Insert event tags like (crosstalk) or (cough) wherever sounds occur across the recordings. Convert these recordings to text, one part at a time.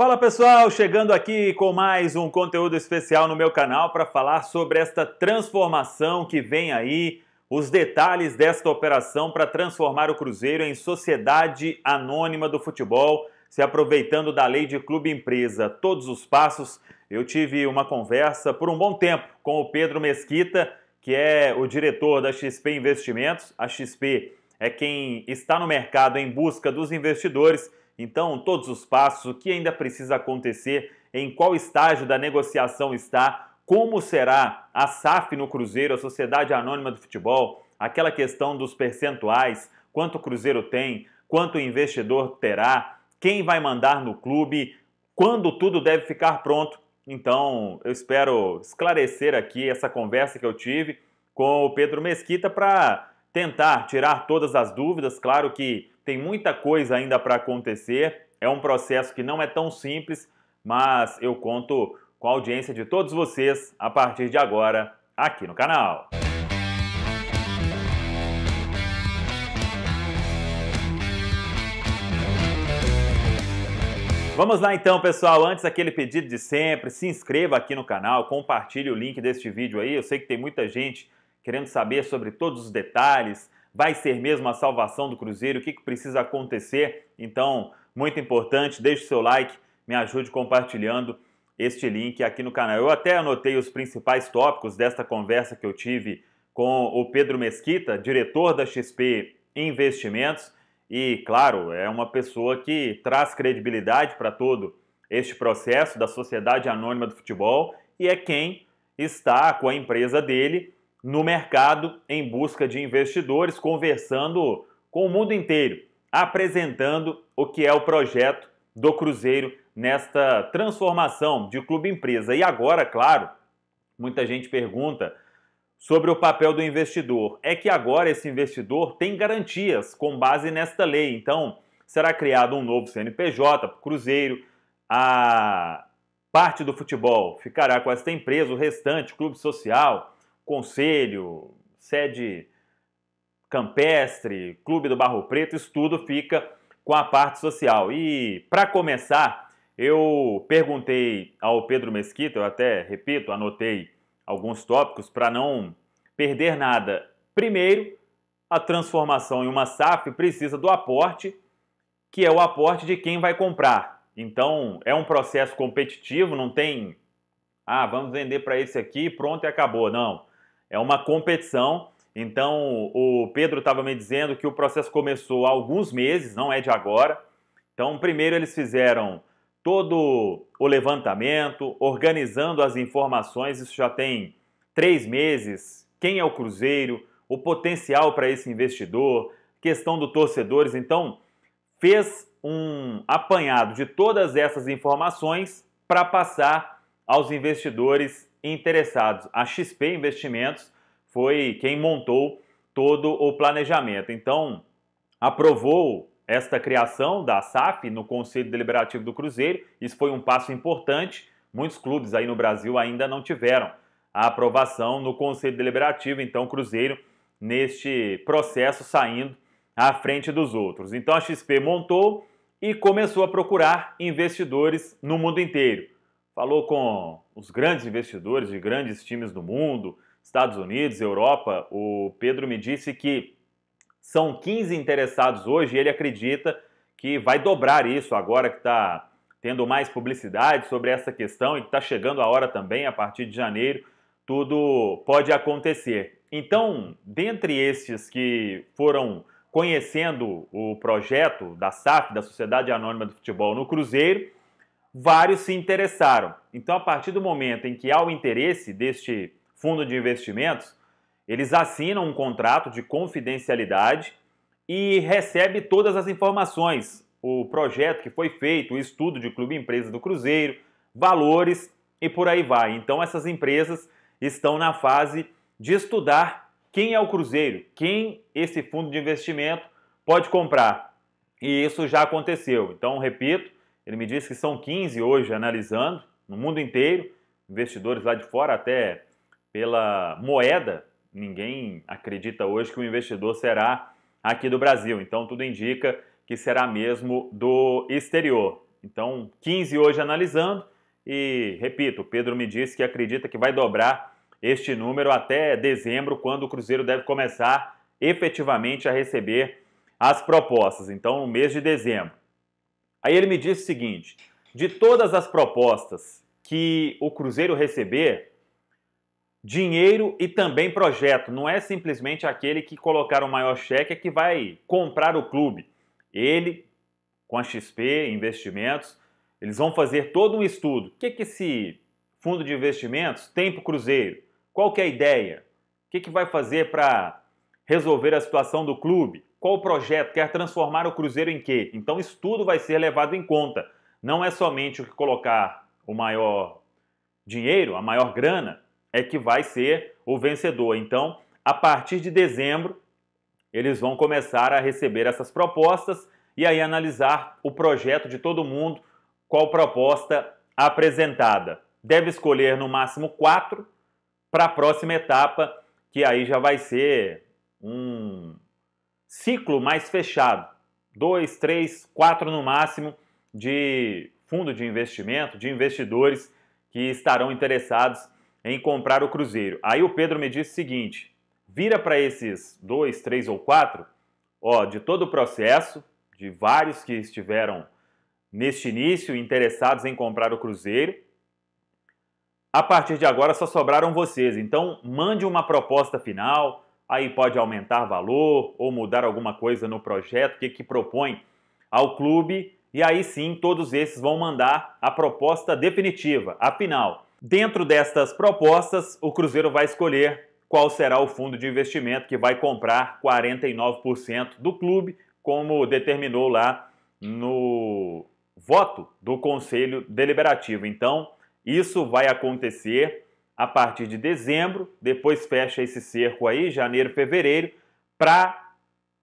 Fala pessoal, chegando aqui com mais um conteúdo especial no meu canal para falar sobre esta transformação que vem aí, os detalhes desta operação para transformar o Cruzeiro em sociedade anônima do futebol, se aproveitando da lei de clube empresa, todos os passos. Eu tive uma conversa por um bom tempo com o Pedro Mesquita, que é o diretor da XP Investimentos. A XP é quem está no mercado em busca dos investidores então, todos os passos, o que ainda precisa acontecer, em qual estágio da negociação está, como será a SAF no Cruzeiro, a Sociedade Anônima do Futebol, aquela questão dos percentuais, quanto o Cruzeiro tem, quanto o investidor terá, quem vai mandar no clube, quando tudo deve ficar pronto. Então, eu espero esclarecer aqui essa conversa que eu tive com o Pedro Mesquita para tentar tirar todas as dúvidas. Claro que tem muita coisa ainda para acontecer, é um processo que não é tão simples, mas eu conto com a audiência de todos vocês a partir de agora aqui no canal. Vamos lá então, pessoal. Antes aquele pedido de sempre, se inscreva aqui no canal, compartilhe o link deste vídeo aí. Eu sei que tem muita gente querendo saber sobre todos os detalhes, Vai ser mesmo a salvação do Cruzeiro? O que, que precisa acontecer? Então, muito importante, deixe o seu like, me ajude compartilhando este link aqui no canal. Eu até anotei os principais tópicos desta conversa que eu tive com o Pedro Mesquita, diretor da XP Investimentos, e, claro, é uma pessoa que traz credibilidade para todo este processo da Sociedade Anônima do Futebol e é quem está com a empresa dele no mercado em busca de investidores, conversando com o mundo inteiro, apresentando o que é o projeto do Cruzeiro nesta transformação de clube empresa. E agora, claro, muita gente pergunta sobre o papel do investidor. É que agora esse investidor tem garantias com base nesta lei. Então, será criado um novo CNPJ para o Cruzeiro, a parte do futebol ficará com esta empresa, o restante, clube social, conselho, sede campestre, clube do Barro Preto, isso tudo fica com a parte social. E para começar, eu perguntei ao Pedro Mesquita, eu até repito, anotei alguns tópicos para não perder nada. Primeiro, a transformação em uma SAF precisa do aporte, que é o aporte de quem vai comprar. Então, é um processo competitivo, não tem, ah, vamos vender para esse aqui, pronto e acabou. Não é uma competição. Então, o Pedro estava me dizendo que o processo começou há alguns meses, não é de agora. Então, primeiro eles fizeram todo o levantamento, organizando as informações, isso já tem três meses. Quem é o Cruzeiro, o potencial para esse investidor, questão do torcedores. Então, fez um apanhado de todas essas informações para passar aos investidores interessados. A XP Investimentos foi quem montou todo o planejamento. Então, aprovou esta criação da SAF no Conselho Deliberativo do Cruzeiro. Isso foi um passo importante. Muitos clubes aí no Brasil ainda não tiveram a aprovação no Conselho Deliberativo, então o Cruzeiro neste processo saindo à frente dos outros. Então a XP montou e começou a procurar investidores no mundo inteiro falou com os grandes investidores de grandes times do mundo, Estados Unidos, Europa. O Pedro me disse que são 15 interessados hoje e ele acredita que vai dobrar isso agora que está tendo mais publicidade sobre essa questão e que está chegando a hora também, a partir de janeiro, tudo pode acontecer. Então, dentre esses que foram conhecendo o projeto da SAF, da Sociedade Anônima do Futebol no Cruzeiro, vários se interessaram. Então, a partir do momento em que há o interesse deste fundo de investimentos, eles assinam um contrato de confidencialidade e recebe todas as informações, o projeto que foi feito, o estudo de clube empresa do Cruzeiro, valores e por aí vai. Então essas empresas estão na fase de estudar quem é o Cruzeiro, quem esse fundo de investimento pode comprar. E isso já aconteceu. Então, repito, ele me disse que são 15 hoje analisando, no mundo inteiro, investidores lá de fora, até pela moeda. Ninguém acredita hoje que o investidor será aqui do Brasil. Então, tudo indica que será mesmo do exterior. Então, 15 hoje analisando e, repito, Pedro me disse que acredita que vai dobrar este número até dezembro, quando o Cruzeiro deve começar efetivamente a receber as propostas. Então, no mês de dezembro. Aí ele me disse o seguinte: de todas as propostas que o Cruzeiro receber, dinheiro e também projeto. Não é simplesmente aquele que colocar o maior cheque é que vai comprar o clube. Ele, com a XP Investimentos, eles vão fazer todo um estudo. O que, que esse fundo de investimentos tem para o Cruzeiro? Qual que é a ideia? O que, que vai fazer para resolver a situação do clube? Qual o projeto? Quer transformar o Cruzeiro em quê? Então isso tudo vai ser levado em conta. Não é somente o que colocar o maior dinheiro, a maior grana, é que vai ser o vencedor. Então, a partir de dezembro, eles vão começar a receber essas propostas e aí analisar o projeto de todo mundo, qual proposta apresentada. Deve escolher no máximo quatro para a próxima etapa, que aí já vai ser um ciclo mais fechado. Dois, três, quatro no máximo de fundo de investimento, de investidores que estarão interessados em comprar o Cruzeiro. Aí o Pedro me disse o seguinte: vira para esses dois, três ou quatro, ó, de todo o processo, de vários que estiveram neste início interessados em comprar o Cruzeiro. A partir de agora só sobraram vocês, então mande uma proposta final. Aí pode aumentar valor ou mudar alguma coisa no projeto, que, que propõe ao clube, e aí sim todos esses vão mandar a proposta definitiva, a final. Dentro destas propostas, o Cruzeiro vai escolher qual será o fundo de investimento que vai comprar 49% do clube, como determinou lá no voto do Conselho Deliberativo. Então, isso vai acontecer a partir de dezembro, depois fecha esse cerco aí, janeiro, fevereiro, para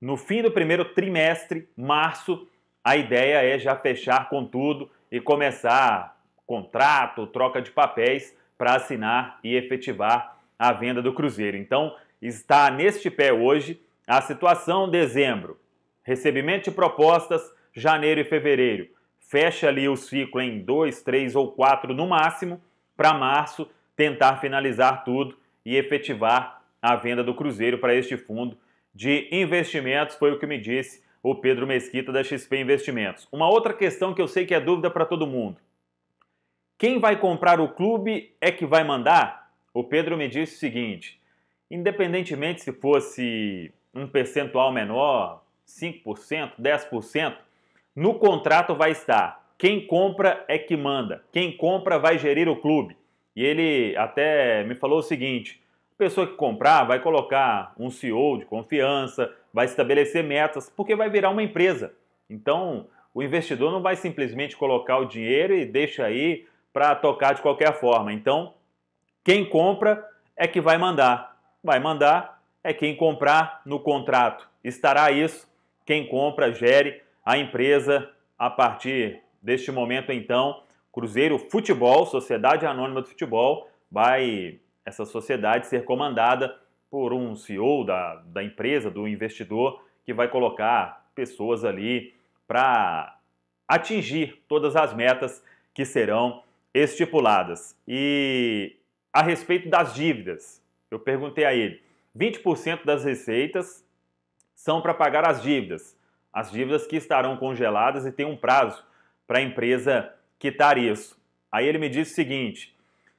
no fim do primeiro trimestre, março, a ideia é já fechar com tudo e começar contrato, troca de papéis para assinar e efetivar a venda do Cruzeiro. Então, está neste pé hoje a situação dezembro, recebimento de propostas janeiro e fevereiro. Fecha ali o ciclo em dois, três ou quatro no máximo, para março tentar finalizar tudo e efetivar a venda do Cruzeiro para este fundo de investimentos, foi o que me disse o Pedro Mesquita da XP Investimentos. Uma outra questão que eu sei que é dúvida para todo mundo. Quem vai comprar o clube é que vai mandar? O Pedro me disse o seguinte: independentemente se fosse um percentual menor, 5%, 10%, no contrato vai estar quem compra é que manda, quem compra vai gerir o clube. E ele até me falou o seguinte: a pessoa que comprar vai colocar um CEO de confiança, vai estabelecer metas, porque vai virar uma empresa. Então, o investidor não vai simplesmente colocar o dinheiro e deixa aí para tocar de qualquer forma. Então, quem compra é que vai mandar. Vai mandar é quem comprar no contrato. Estará isso. Quem compra gere a empresa a partir deste momento então. Cruzeiro Futebol, Sociedade Anônima do Futebol, vai essa sociedade ser comandada por um CEO da, da empresa, do investidor, que vai colocar pessoas ali para atingir todas as metas que serão estipuladas. E a respeito das dívidas, eu perguntei a ele: 20% das receitas são para pagar as dívidas, as dívidas que estarão congeladas e tem um prazo para a empresa quitar isso. Aí ele me disse o seguinte: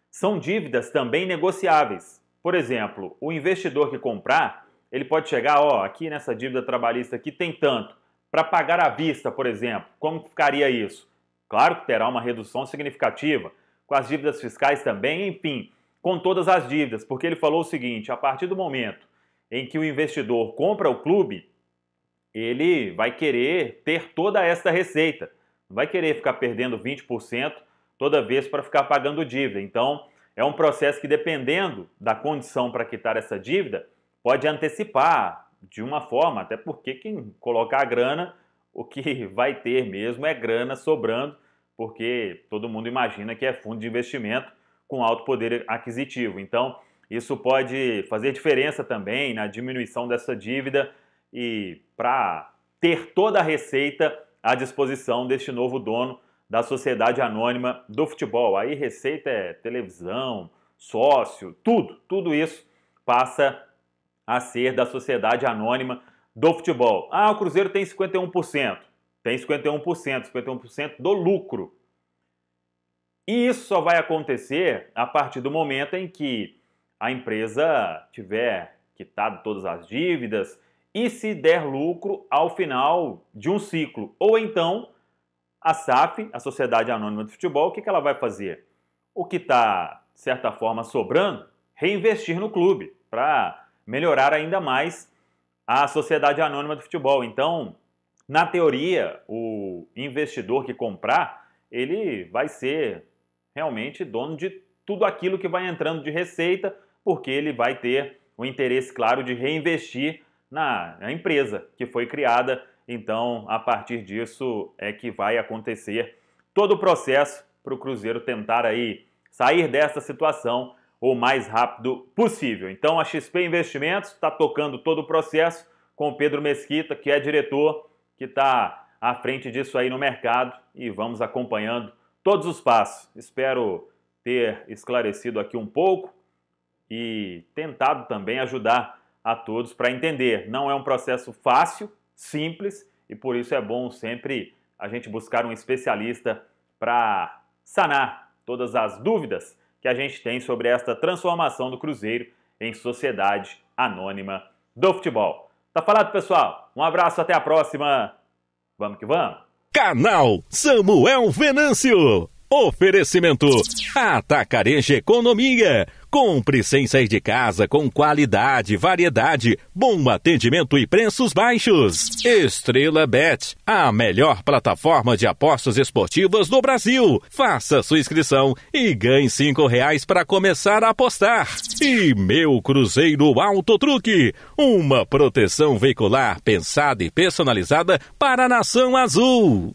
são dívidas também negociáveis. Por exemplo, o investidor que comprar, ele pode chegar, ó, aqui nessa dívida trabalhista aqui tem tanto. Para pagar à vista, por exemplo, como ficaria isso? Claro que terá uma redução significativa, com as dívidas fiscais também, enfim, com todas as dívidas, porque ele falou o seguinte: a partir do momento em que o investidor compra o clube, ele vai querer ter toda esta receita, não vai querer ficar perdendo 20% toda vez para ficar pagando dívida. Então, é um processo que, dependendo da condição para quitar essa dívida, pode antecipar de uma forma, até porque quem colocar a grana o que (laughs) vai ter mesmo é grana sobrando, porque todo mundo imagina que é fundo de investimento com alto poder aquisitivo. Então, isso pode fazer diferença também na diminuição dessa dívida e para ter toda a receita à disposição deste novo dono da Sociedade Anônima do Futebol. Aí receita é televisão, sócio, tudo, tudo isso passa a ser da Sociedade Anônima do Futebol. Ah, o Cruzeiro tem 51%. Tem 51%, 51% do lucro. E isso só vai acontecer a partir do momento em que a empresa tiver quitado todas as dívidas e se der lucro ao final de um ciclo. Ou então, a SAF, a Sociedade Anônima de Futebol, o que, ela vai fazer? O que está, de certa forma, sobrando, reinvestir no clube para melhorar ainda mais a Sociedade Anônima de Futebol. Então, na teoria, o investidor que comprar, ele vai ser realmente dono de tudo aquilo que vai entrando de receita, porque ele vai ter o interesse, claro, de reinvestir na, na empresa que foi criada. Então, a partir disso é que vai acontecer todo o processo para o Cruzeiro tentar aí sair dessa situação o mais rápido possível. Então, a XP Investimentos está tocando todo o processo com o Pedro Mesquita, que é diretor, que está à frente disso aí no mercado e vamos acompanhando todos os passos. Espero ter esclarecido aqui um pouco e tentado também ajudar a todos para entender. Não é um processo fácil, simples e por isso é bom sempre a gente buscar um especialista para sanar todas as dúvidas que a gente tem sobre esta transformação do Cruzeiro em sociedade anônima do futebol. Tá falado, pessoal? Um abraço, até a próxima. Vamos que vamos. Canal Samuel Venâncio. Oferecimento Atacareja Economia. Compre sem sair de casa com qualidade, variedade, bom atendimento e preços baixos. Estrela Bet, a melhor plataforma de apostas esportivas do Brasil. Faça sua inscrição e ganhe cinco reais para começar a apostar. E Meu Cruzeiro Alto Truque, uma proteção veicular pensada e personalizada para a Nação Azul.